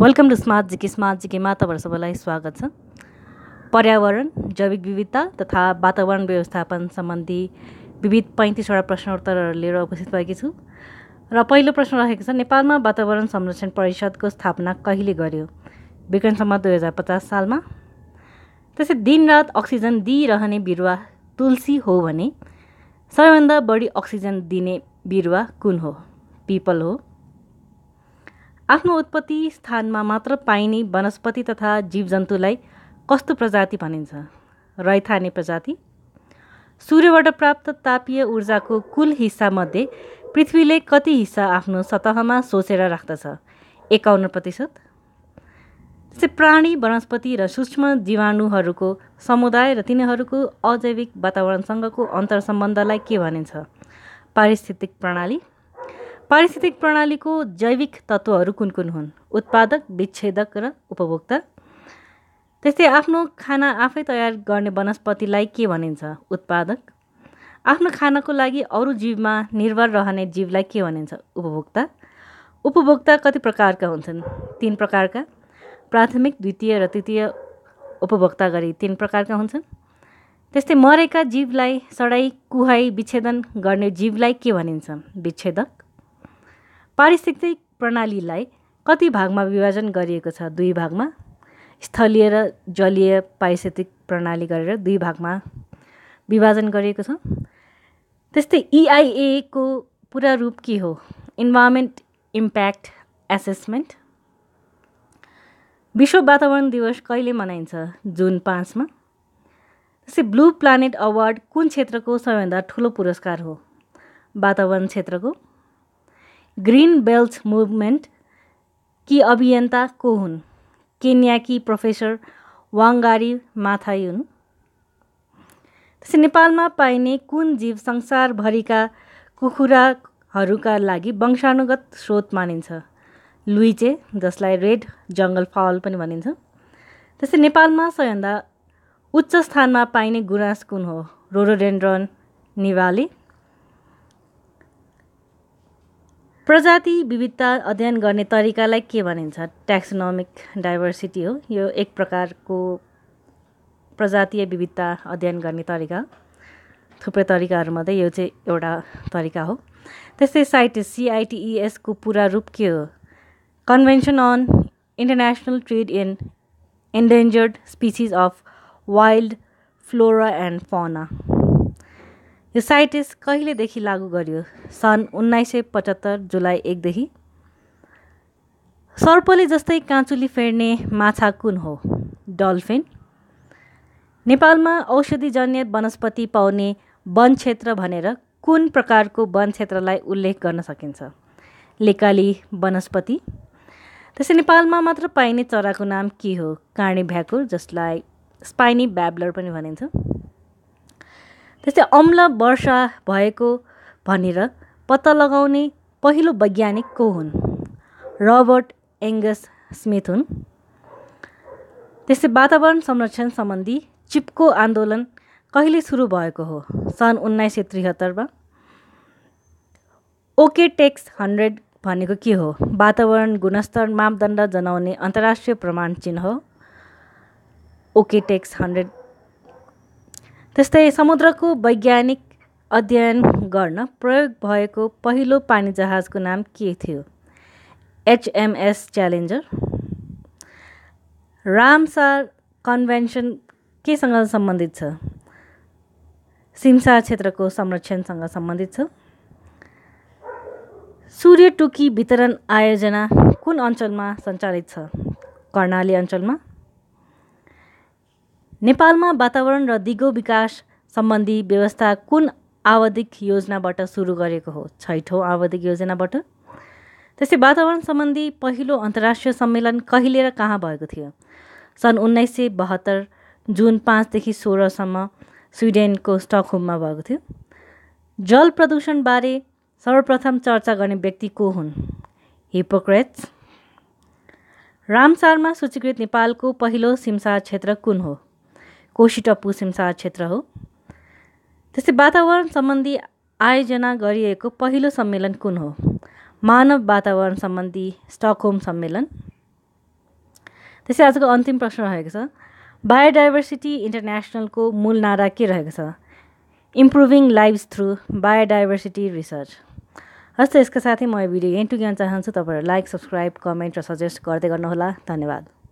Welcome to smart GK smart जिकेमा तपाईँहरू सबैलाई स्वागत छ। पर्यावरण जैविक विविधता तथा वातावरण व्यवस्थापन सम्बन्धी विविध पैँतिसवटा प्रश्नोत्तरहरू लिएर उपस्थित भएकी छु। र पहिलो प्रश्न रहेको छ नेपालमा वातावरण संरक्षण परिषदको स्थापना कहिले गर्यो? विक्रमसम्म दुई हजार पचास सालमा। त्यसै दिनरात अक्सिजन दिइरहने बिरुवा तुलसी हो भने सबैभन्दा बढी अक्सिजन दिने बिरुवा कुन हो? पिपल हो। आफ्नो उत्पत्ति स्थानमा मात्र पाइने वनस्पति तथा जीवजन्तुलाई कस्तो प्रजाति भनिन्छ? रैथाने प्रजाति। सूर्यबाट प्राप्त तापीय ऊर्जाको कुल हिस्सामध्ये पृथ्वीले कति हिस्सा आफ्नो सतहमा सोचेर राख्दछ? एकाउन्न प्रतिशत। त्यस्तै प्राणी वनस्पति र सूक्ष्म जीवाणुहरूको समुदाय र तिनीहरूको अजैविक वातावरणसँगको अन्तर सम्बन्धलाई के भनिन्छ? पारिस्थितिक प्रणाली। पारिस्थितिक प्रणालीको जैविक तत्त्वहरू कुन कुन हुन्? उत्पादक विच्छेदक र उपभोक्ता? त्यस्तै आफ्नो खाना आफै तयार गर्ने वनस्पतिलाई के भनिन्छ? उत्पादक? आफ्नो खानाको लागि अरू जीवमा निर्भर रहने जीवलाई के भनिन्छ? उपभोक्ता? उपभोक्ता कति प्रकारका हुन्छन्? तिन प्रकारका। प्राथमिक द्वितीय र तृतीय उपभोक्ता गरी तिन प्रकारका हुन्छन्। त्यस्तै मरेका जीवलाई सडाइ कुहाई विच्छेदन गर्ने जीवलाई के भनिन्छ? विच्छेदक? पारिस्थितिक प्रणालीलाई कति भागमा विभाजन गरिएको छ? दुई भागमा। स्थलीय र जलीय पारिस्थितिक प्रणाली गरेर दुई भागमा विभाजन गरिएको छ। त्यस्तै इआइएको पुरा रूप के हो? इन्भाइरोमेन्ट इम्प्याक्ट एसेसमेन्ट विश्व वातावरण दिवस कहिले मनाइन्छ? जुन पाँचमा। त्यस्तै ब्लू प्लानेट अवार्ड कुन क्षेत्रको सबैभन्दा ठुलो पुरस्कार हो? वातावरण क्षेत्रको। ग्रिन बेल्ट मुभमेन्ट कि अभियन्ता को हुन्? केन्याकी प्रोफेसर वाङ्गारी माथाई हुन्। त्यसै नेपालमा पाइने कुन जीव संसारभरिका कुखुराहरूका लागि वंशानुगत स्रोत मानिन्छ? लुइचे जसलाई रेड जङ्गल फाल पनि भनिन्छ। त्यस्तै नेपालमा सबैभन्दा उच्च स्थानमा पाइने गुराँस कुन हो? रोरोडेन्ड्रन निवाली प्रजाति विविधता अध्ययन गर्ने तरिकालाई के भनिन्छ? ट्याक्सोनोमिक डाइभर्सिटी हो। यो एक प्रकारको प्रजातीय विविधता अध्ययन गर्ने तरिका। थुप्रै तरिकाहरूमध्ये यो चाहिँ एउटा तरिका हो। त्यस्तै साइटिस सिआइटिइएसको पुरा रूप के हो? Convention on international trade in endangered species of wild flora and fauna यो साइटिस कहिलेदेखि लागू गरियो? सन् उन्नाइस सय पचहत्तर जुलाई एकदेखि? सर्पले जस्तै काँचुली फेर्ने माछा कुन हो? डल्फिन। नेपालमा औषधिजन्य वनस्पति पाउने वन क्षेत्र भनेर कुन प्रकारको वन क्षेत्रलाई उल्लेख गर्न सकिन्छ? लेकाली वनस्पति। त्यसै नेपालमा मात्र पाइने चराको नाम के हो? काँडे भ्याकुर जसलाई स्पाइनी ब्याब्लर पनि भनिन्छ। त्यस्तै अम्ल वर्षा भएको भनेर पत्ता लगाउने पहिलो वैज्ञानिक को हुन्? रबर्ट एङ्गस स्मिथ हुन्। त्यस्तै वातावरण संरक्षण सम्बन्धी चिप्को आन्दोलन कहिले सुरु भएको हो? सन् उन्नाइस सय त्रिहत्तरमा। ओके टेक्स हन्ड्रेड भनेको के हो? वातावरण गुणस्तर मापदण्ड जनाउने अन्तर्राष्ट्रिय प्रमाण चिन्ह हो। ओके टेक्स हन्ड्रेड त्यस्तै समुद्रको वैज्ञानिक अध्ययन गर्न प्रयोग भएको पहिलो पानी जहाजको नाम के थियो? HMS Challenger. रामसार कन्भेन्सन केसँग सम्बन्धित छ? सिमसार क्षेत्रको संरक्षणसँग सम्बन्धित छ? सूर्य टुकी वितरण आयोजना कुन अञ्चलमा सञ्चालित छ? कर्णाली अञ्चलमा। नेपालमा वातावरण र दिगो विकास सम्बन्धी व्यवस्था कुन आवधिक योजनाबाट सुरु गरेको हो? छैठौँ आवधिक योजनाबाट। त्यसै वातावरण सम्बन्धी पहिलो अन्तर्राष्ट्रिय सम्मेलन कहिले र कहाँ भएको थियो? सन् उन्नाइस सय बहत्तर जुन पाँचदेखि सोह्रसम्म स्विडेनको स्टकहोममा भएको थियो। जल प्रदूषणबारे सर्वप्रथम चर्चा गर्ने व्यक्ति को हुन्? हिपोक्रेट्स। रामसारमा सूचीकृत नेपालको पहिलो सिमसार क्षेत्र कुन हो? कोशी सिमसार क्षेत्र हो। त्यस्तै वातावरण सम्बन्धी आयोजना गरिएको पहिलो सम्मेलन कुन हो? मानव वातावरण सम्बन्धी स्टकहोम सम्मेलन। त्यसै आजको अन्तिम प्रश्न रहेको छ बायोडाइभर्सिटी इन्टरनेसनलको मूल नारा के रहेको छ? Improving lives through biodiversity research. हस् त यसका साथै म यो भिडियो यहीँ टुक्याउन चाहन्छु तपाईँहरू लाइक सब्सक्राइब कमेन्ट र सजेस्ट गर्दै गर्नुहोला। धन्यवाद।